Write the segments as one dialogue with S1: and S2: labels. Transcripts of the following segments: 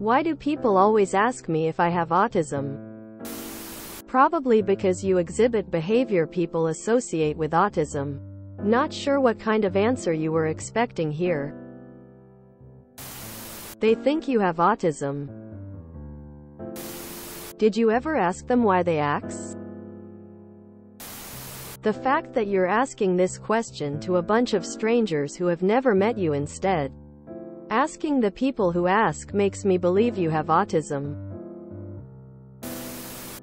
S1: Why do people always ask me if I have autism? Probably because you exhibit behavior people associate with autism. Not sure what kind of answer you were expecting here. They think you have autism. Did you ever ask them why they ask? The fact that you're asking this question to a bunch of strangers who have never met you instead. Asking the people who ask makes me believe you have autism.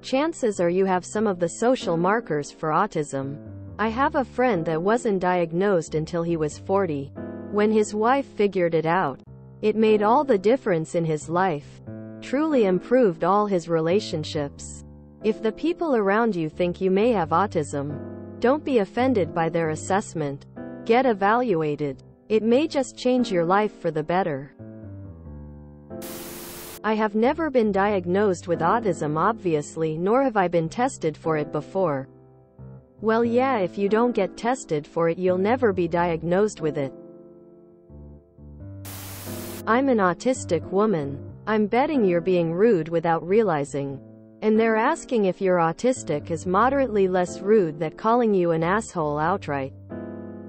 S1: Chances are you have some of the social markers for autism. I have a friend that wasn't diagnosed until he was 40. When his wife figured it out, it made all the difference in his life. Truly improved all his relationships. If the people around you think you may have autism, don't be offended by their assessment. Get evaluated. It may just change your life for the better. I have never been diagnosed with autism obviously nor have I been tested for it before. Well yeah if you don't get tested for it you'll never be diagnosed with it. I'm an autistic woman. I'm betting you're being rude without realizing. And they're asking if you're autistic is moderately less rude than calling you an asshole outright.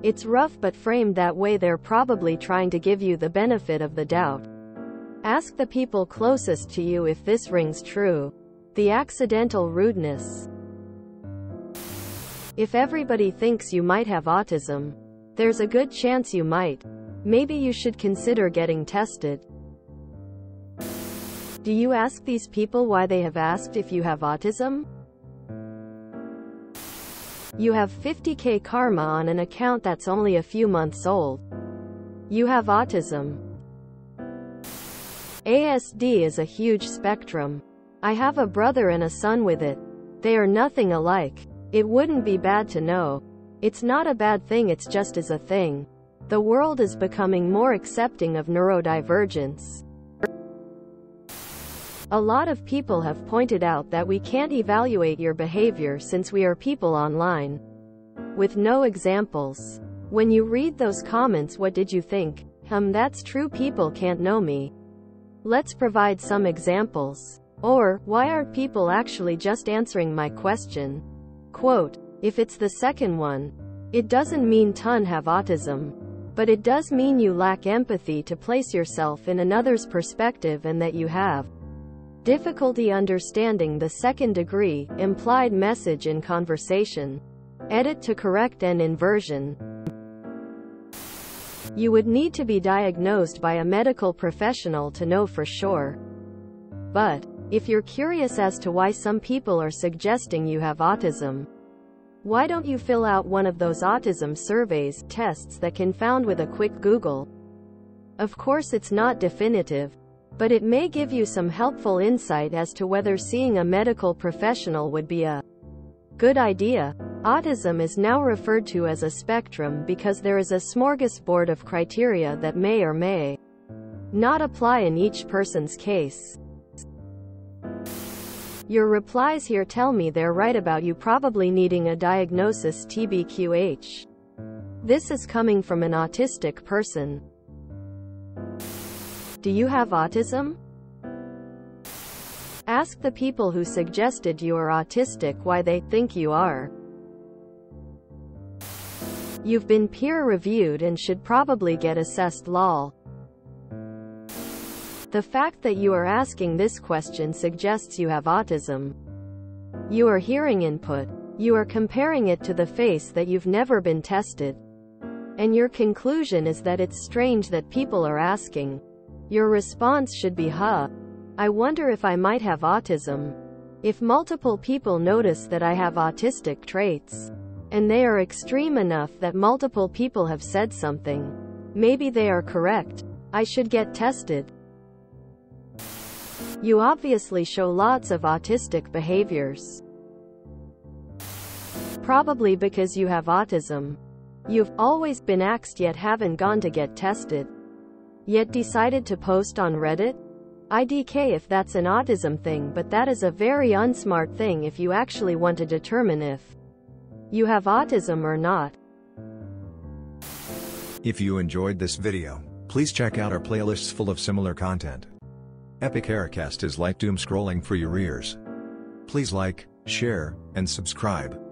S1: It's rough but framed that way they're probably trying to give you the benefit of the doubt. Ask the people closest to you if this rings true. The accidental rudeness. If everybody thinks you might have autism, there's a good chance you might. Maybe you should consider getting tested. Do you ask these people why they have asked if you have autism? You have 50k karma on an account that's only a few months old. You have autism. ASD is a huge spectrum. I have a brother and a son with it. They are nothing alike. It wouldn't be bad to know. It's not a bad thing it's just as a thing. The world is becoming more accepting of neurodivergence. A lot of people have pointed out that we can't evaluate your behavior since we are people online. With no examples. When you read those comments what did you think? Hum that's true people can't know me. Let's provide some examples. Or, why aren't people actually just answering my question? Quote, if it's the second one, it doesn't mean ton have autism. But it does mean you lack empathy to place yourself in another's perspective and that you have Difficulty understanding the second degree, implied message in conversation. Edit to correct an inversion. You would need to be diagnosed by a medical professional to know for sure. But, if you're curious as to why some people are suggesting you have autism, why don't you fill out one of those autism surveys, tests that can found with a quick Google? Of course it's not definitive, but it may give you some helpful insight as to whether seeing a medical professional would be a good idea. Autism is now referred to as a spectrum because there is a smorgasbord of criteria that may or may not apply in each person's case. Your replies here tell me they're right about you probably needing a diagnosis TBQH. This is coming from an autistic person. Do you have autism? Ask the people who suggested you are autistic why they think you are. You've been peer-reviewed and should probably get assessed lol. The fact that you are asking this question suggests you have autism. You are hearing input. You are comparing it to the face that you've never been tested. And your conclusion is that it's strange that people are asking. Your response should be huh. I wonder if I might have autism. If multiple people notice that I have autistic traits, and they are extreme enough that multiple people have said something, maybe they are correct. I should get tested. You obviously show lots of autistic behaviors. Probably because you have autism. You've always been axed yet haven't gone to get tested yet decided to post on Reddit? IDK if that's an autism thing but that is a very unsmart thing if you actually want to determine if you have autism or not.
S2: If you enjoyed this video, please check out our playlists full of similar content. Epicaricast is like doom scrolling for your ears. Please like, share, and subscribe.